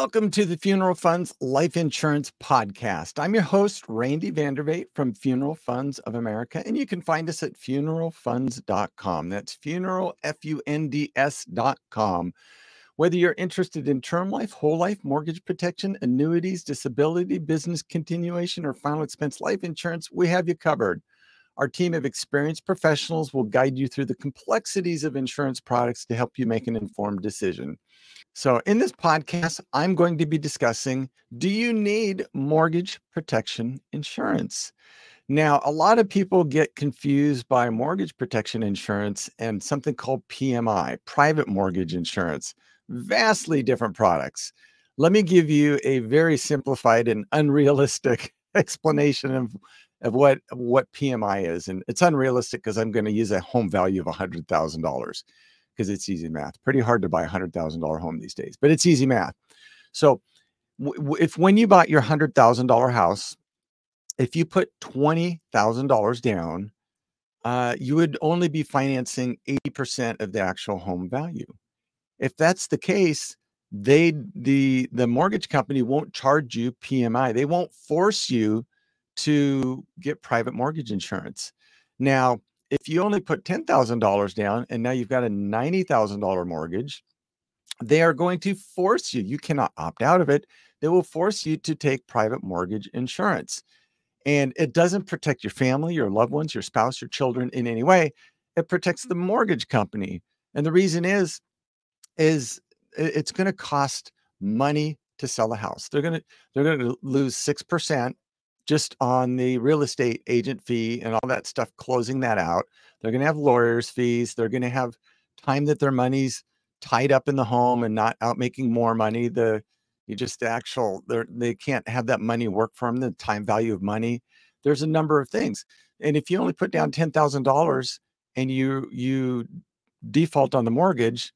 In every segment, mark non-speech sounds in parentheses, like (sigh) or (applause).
Welcome to the Funeral Funds Life Insurance Podcast. I'm your host, Randy VanderVaate from Funeral Funds of America, and you can find us at funeralfunds.com. That's funeral, F U N D S.com. Whether you're interested in term life, whole life, mortgage protection, annuities, disability, business continuation, or final expense life insurance, we have you covered. Our team of experienced professionals will guide you through the complexities of insurance products to help you make an informed decision. So, in this podcast, I'm going to be discussing do you need mortgage protection insurance? Now, a lot of people get confused by mortgage protection insurance and something called PMI, private mortgage insurance vastly different products. Let me give you a very simplified and unrealistic (laughs) explanation of, of what, what PMI is. And it's unrealistic because I'm going to use a home value of $100,000 because it's easy math. Pretty hard to buy a $100,000 home these days, but it's easy math. So if when you bought your $100,000 house, if you put $20,000 down, uh, you would only be financing 80% of the actual home value. If that's the case, they the the mortgage company won't charge you PMI. They won't force you to get private mortgage insurance. Now, if you only put $10,000 down and now you've got a $90,000 mortgage, they are going to force you. You cannot opt out of it. They will force you to take private mortgage insurance. And it doesn't protect your family, your loved ones, your spouse, your children in any way. It protects the mortgage company. And the reason is is it's going to cost money to sell a house. They're going to they're going to lose 6% just on the real estate agent fee and all that stuff closing that out. They're going to have lawyers fees, they're going to have time that their money's tied up in the home and not out making more money. The you just the actual they they can't have that money work for them, the time value of money. There's a number of things. And if you only put down $10,000 and you you default on the mortgage,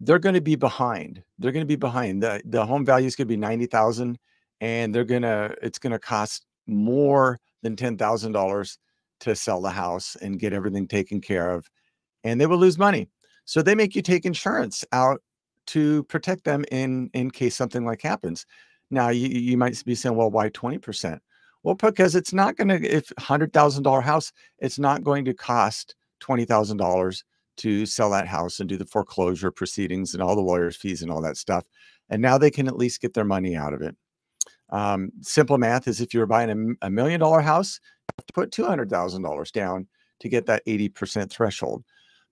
they're going to be behind. They're going to be behind. The the home value is going to be 90,000 and they're to it's going to cost more than $10,000 to sell the house and get everything taken care of and they will lose money. So they make you take insurance out to protect them in in case something like happens. Now you, you might be saying, well, why 20%? Well, because it's not going to, if $100,000 house, it's not going to cost $20,000 to sell that house and do the foreclosure proceedings and all the lawyers' fees and all that stuff. And now they can at least get their money out of it. Um, simple math is if you're buying a, a million dollar house, you have to put $200,000 down to get that 80% threshold.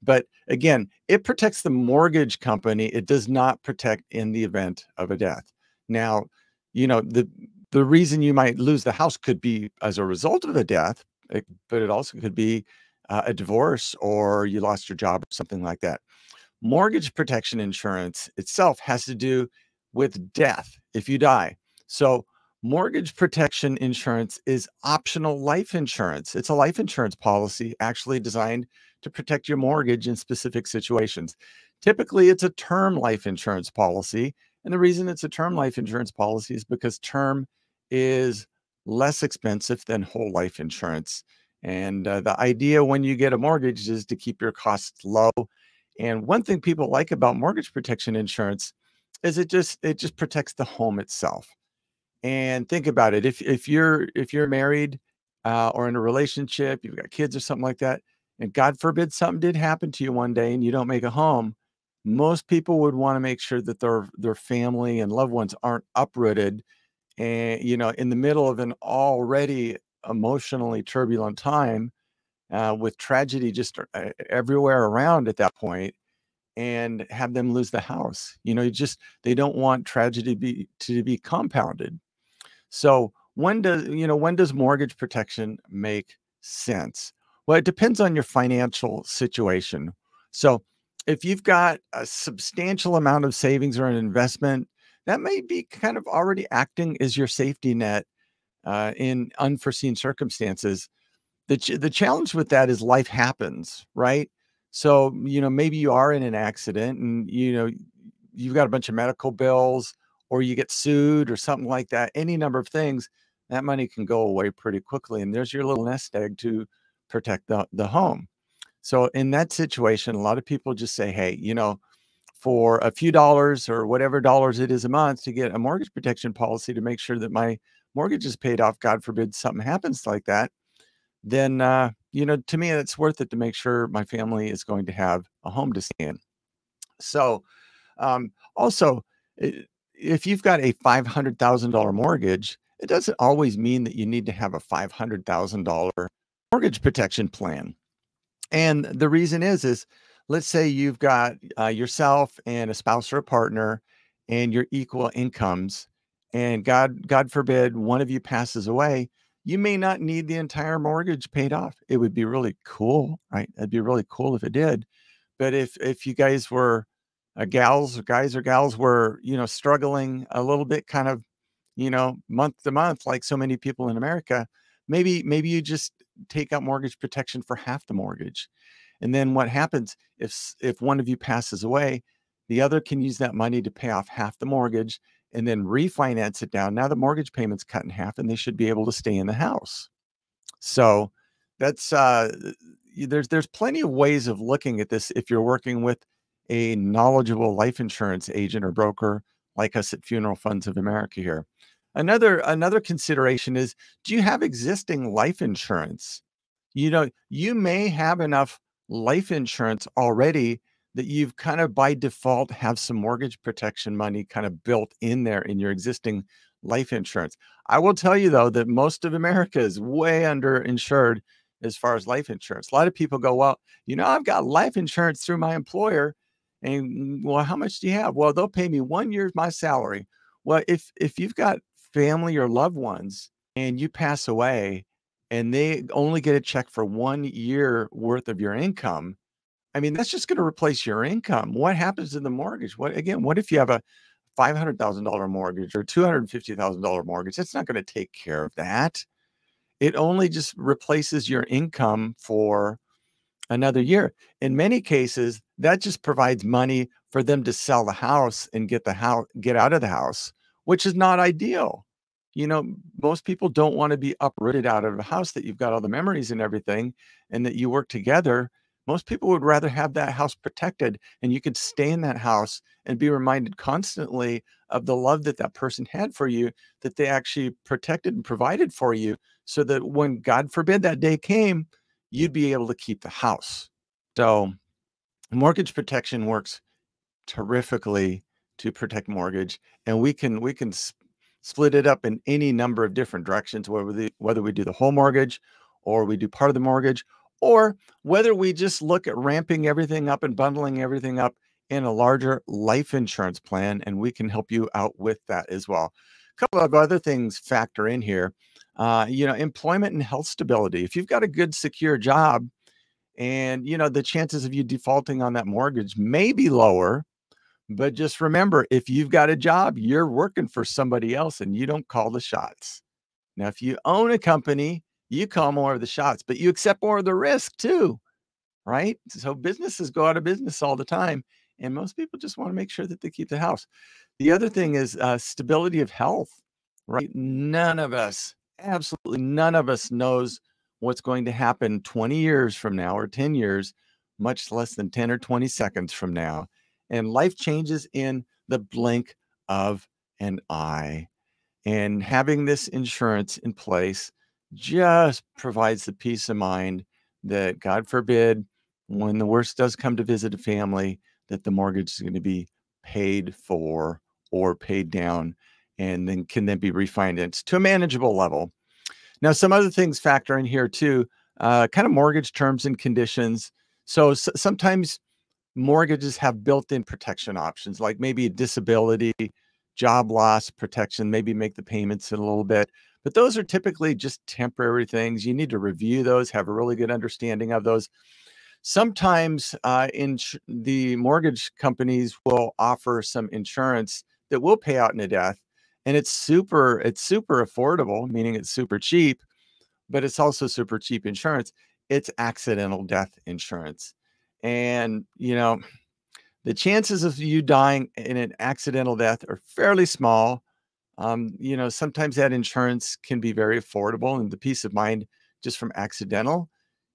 But again, it protects the mortgage company. It does not protect in the event of a death. Now, you know, the the reason you might lose the house could be as a result of a death, but it also could be uh, a divorce or you lost your job or something like that. Mortgage protection insurance itself has to do with death if you die. So, mortgage protection insurance is optional life insurance. It's a life insurance policy actually designed to protect your mortgage in specific situations. Typically, it's a term life insurance policy. And the reason it's a term life insurance policy is because term is less expensive than whole life insurance. And uh, the idea when you get a mortgage is to keep your costs low. And one thing people like about mortgage protection insurance is it just it just protects the home itself. And think about it: if if you're if you're married uh, or in a relationship, you've got kids or something like that, and God forbid something did happen to you one day and you don't make a home, most people would want to make sure that their their family and loved ones aren't uprooted and you know in the middle of an already emotionally turbulent time uh, with tragedy just uh, everywhere around at that point and have them lose the house. You know you just they don't want tragedy be to be compounded so when does you know when does mortgage protection make sense well it depends on your financial situation so if you've got a substantial amount of savings or an investment that may be kind of already acting as your safety net uh, in unforeseen circumstances. The, ch- the challenge with that is life happens, right? So, you know, maybe you are in an accident and, you know, you've got a bunch of medical bills or you get sued or something like that, any number of things, that money can go away pretty quickly. And there's your little nest egg to protect the, the home. So, in that situation, a lot of people just say, hey, you know, for a few dollars or whatever dollars it is a month to get a mortgage protection policy to make sure that my mortgage is paid off, God forbid something happens like that, then uh, you know, to me, it's worth it to make sure my family is going to have a home to stay in. So, um, also, if you've got a five hundred thousand dollar mortgage, it doesn't always mean that you need to have a five hundred thousand dollar mortgage protection plan. And the reason is, is let's say you've got uh, yourself and a spouse or a partner, and your equal incomes, and God, God forbid, one of you passes away, you may not need the entire mortgage paid off. It would be really cool, right? It'd be really cool if it did. But if if you guys were uh, gals or guys or gals were, you know, struggling a little bit, kind of, you know, month to month, like so many people in America, maybe maybe you just take out mortgage protection for half the mortgage, and then what happens if if one of you passes away, the other can use that money to pay off half the mortgage and then refinance it down. Now the mortgage payment's cut in half and they should be able to stay in the house. So that's uh there's there's plenty of ways of looking at this if you're working with a knowledgeable life insurance agent or broker like us at Funeral Funds of America here. Another another consideration is do you have existing life insurance? You know, you may have enough life insurance already that you've kind of by default have some mortgage protection money kind of built in there in your existing life insurance. I will tell you though that most of America is way underinsured as far as life insurance. A lot of people go, well, you know, I've got life insurance through my employer. And well, how much do you have? Well, they'll pay me one year's my salary. Well, if if you've got family or loved ones and you pass away and they only get a check for one year worth of your income, I mean, that's just going to replace your income. What happens to the mortgage? What again? What if you have a five hundred thousand dollar mortgage or two hundred fifty thousand dollar mortgage? It's not going to take care of that. It only just replaces your income for another year. In many cases, that just provides money for them to sell the house and get the house get out of the house, which is not ideal. You know, most people don't want to be uprooted out of a house that you've got all the memories and everything, and that you work together most people would rather have that house protected and you could stay in that house and be reminded constantly of the love that that person had for you that they actually protected and provided for you so that when god forbid that day came you'd be able to keep the house so mortgage protection works terrifically to protect mortgage and we can we can split it up in any number of different directions whether we, whether we do the whole mortgage or we do part of the mortgage or whether we just look at ramping everything up and bundling everything up in a larger life insurance plan, and we can help you out with that as well. A couple of other things factor in here. Uh, you know, employment and health stability. If you've got a good, secure job, and you know the chances of you defaulting on that mortgage may be lower, but just remember, if you've got a job, you're working for somebody else, and you don't call the shots. Now, if you own a company you call more of the shots, but you accept more of the risk too, right? So businesses go out of business all the time, and most people just want to make sure that they keep the house. The other thing is uh, stability of health, right? None of us, absolutely none of us knows what's going to happen 20 years from now or 10 years, much less than 10 or 20 seconds from now. And life changes in the blink of an eye. And having this insurance in place just provides the peace of mind that God forbid when the worst does come to visit a family that the mortgage is going to be paid for or paid down and then can then be refinanced to a manageable level. Now, some other things factor in here too, uh, kind of mortgage terms and conditions. So sometimes mortgages have built-in protection options, like maybe a disability, job loss protection, maybe make the payments in a little bit. But those are typically just temporary things. You need to review those, have a really good understanding of those. Sometimes uh, in the mortgage companies will offer some insurance that will pay out in a death, and it's super it's super affordable, meaning it's super cheap, but it's also super cheap insurance. It's accidental death insurance, and you know the chances of you dying in an accidental death are fairly small um, you know, sometimes that insurance can be very affordable, and the peace of mind just from accidental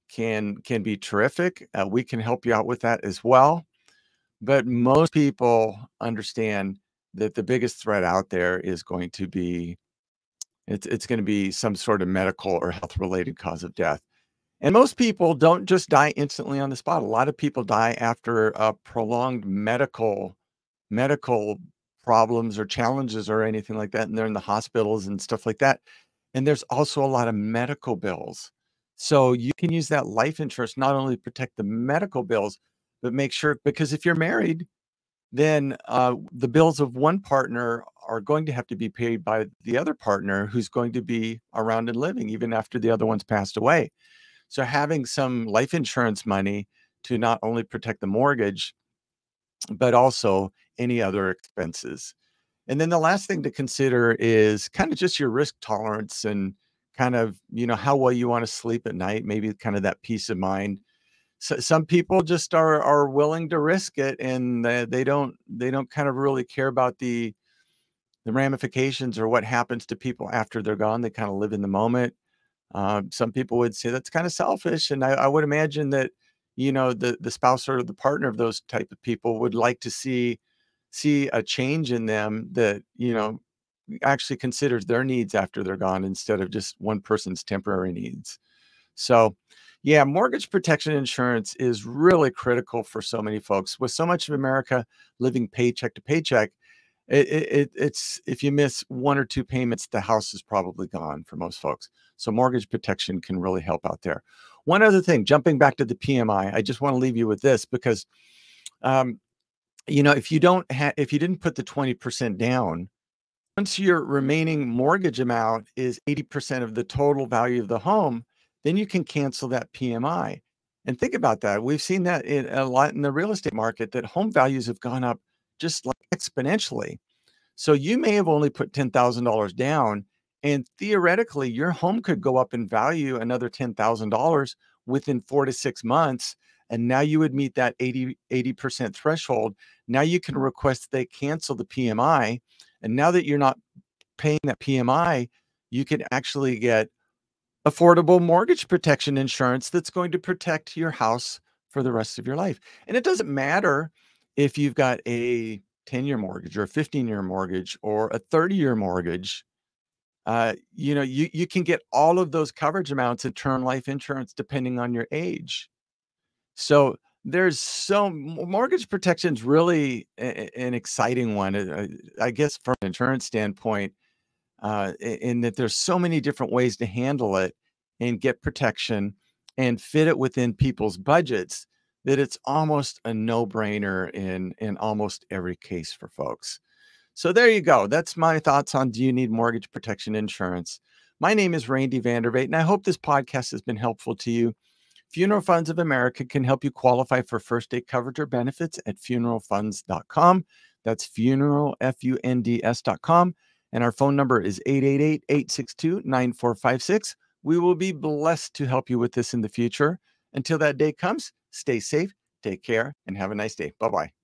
can can be terrific. Uh, we can help you out with that as well. but most people understand that the biggest threat out there is going to be it's it's going to be some sort of medical or health related cause of death. And most people don't just die instantly on the spot. A lot of people die after a prolonged medical medical problems or challenges or anything like that and they're in the hospitals and stuff like that. And there's also a lot of medical bills. So you can use that life insurance not only protect the medical bills, but make sure because if you're married, then uh, the bills of one partner are going to have to be paid by the other partner who's going to be around and living even after the other one's passed away. So having some life insurance money to not only protect the mortgage, but also any other expenses. And then the last thing to consider is kind of just your risk tolerance and kind of, you know, how well you want to sleep at night, maybe kind of that peace of mind. So some people just are are willing to risk it and they, don't they don't kind of really care about the the ramifications or what happens to people after they're gone. They kind of live in the moment. Uh, some people would say that's kind of selfish, and I, I, would imagine that you know the the spouse or the partner of those type of people would like to see see a change in them that you know actually considers their needs after they're gone instead of just one person's temporary needs. So, yeah, mortgage protection insurance is really critical for so many folks. With so much of America living paycheck to paycheck, it, it, it's if you miss one or two payments, the house is probably gone for most folks. So mortgage protection can really help out there. One other thing, jumping back to the PMI, I just want to leave you with this because, um, you know, if you don't have, if you didn't put the 20% down, once your remaining mortgage amount is 80% of the total value of the home, then you can cancel that PMI. And think about that. We've seen that in a lot in the real estate market that home values have gone up just like exponentially. So you may have only put $10,000 down and theoretically your home could go up in value another $10,000 within 4 to 6 months and now you would meet that 80 80% threshold. Now you can request they cancel the PMI and now that you're not paying that PMI, you can actually get affordable mortgage protection insurance that's going to protect your house for the rest of your life. And it doesn't matter if you've got a 10 year mortgage or a 15 year mortgage or a 30 year mortgage. Uh, you know, you, you can get all of those coverage amounts in term life insurance depending on your age. So there's so mortgage protection is really a, an exciting one, uh, I guess, from an insurance standpoint, uh, in that there's so many different ways to handle it and get protection and fit it within people's budgets that it's almost a no-brainer in in almost every case for folks. So there you go. That's my thoughts on do you need mortgage protection insurance? My name is Randy VanderVaate, and I hope this podcast has been helpful to you. Funeral Funds of America can help you qualify for first day coverage or benefits at funeralfunds.com. That's funeral, F U N D S.com. And our phone number is 888 862 9456. We will be blessed to help you with this in the future. Until that day comes, stay safe, take care, and have a nice day. Bye bye.